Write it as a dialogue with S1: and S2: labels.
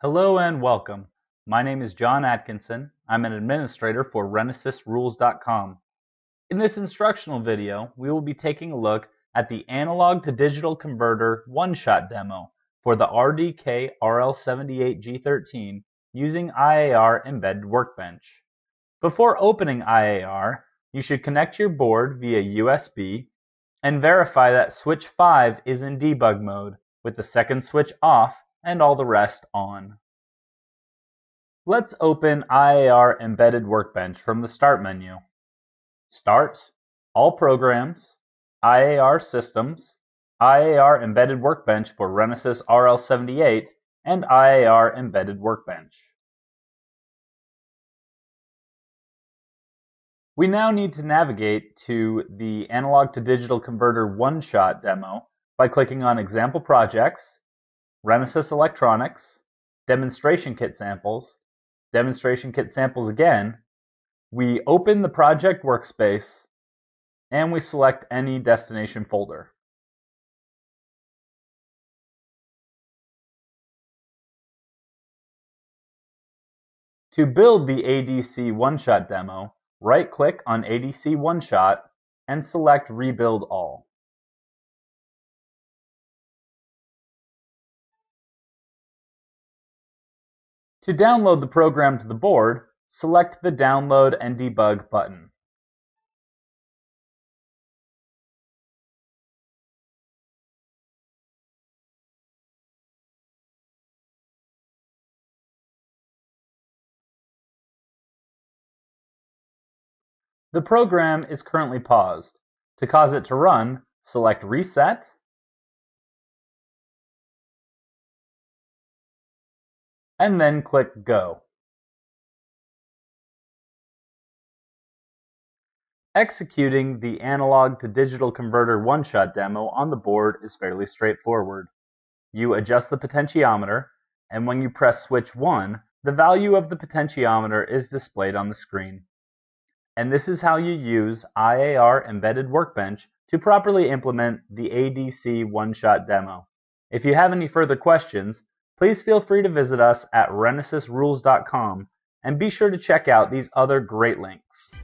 S1: Hello and welcome. My name is John Atkinson. I'm an administrator for RenesasRulz.com. In this instructional video, we will be taking a look at the analog to digital converter one-shot demo for the RDK RL78G13 using IAR Embedded Workbench. Before opening IAR, you should connect your board via USB and verify that switch 5 is in debug mode with the second switch off and all the rest on. Let's open IAR Embedded Workbench from the Start menu. Start, All Programs, IAR Systems, IAR Embedded Workbench for Renesas RL78, and IAR Embedded Workbench. We now need to navigate to the analog to digital converter one-shot demo by clicking on Example Projects, Renesas Electronics, Demonstration Kit Samples, Demonstration Kit Samples again, we open the project workspace, and we select any destination folder. To build the ADC one-shot demo, right-click on ADC one-shot and select Rebuild All. To download the program to the board, select the Download and Debug button. The program is currently paused. To cause it to run, select Reset and then click Go. Executing the analog to digital converter one-shot demo on the board is fairly straightforward. You adjust the potentiometer, and when you press switch 1, the value of the potentiometer is displayed on the screen. And this is how you use IAR Embedded Workbench to properly implement the ADC one-shot demo. If you have any further questions, please feel free to visit us at renesasrulz.com and be sure to check out these other great links.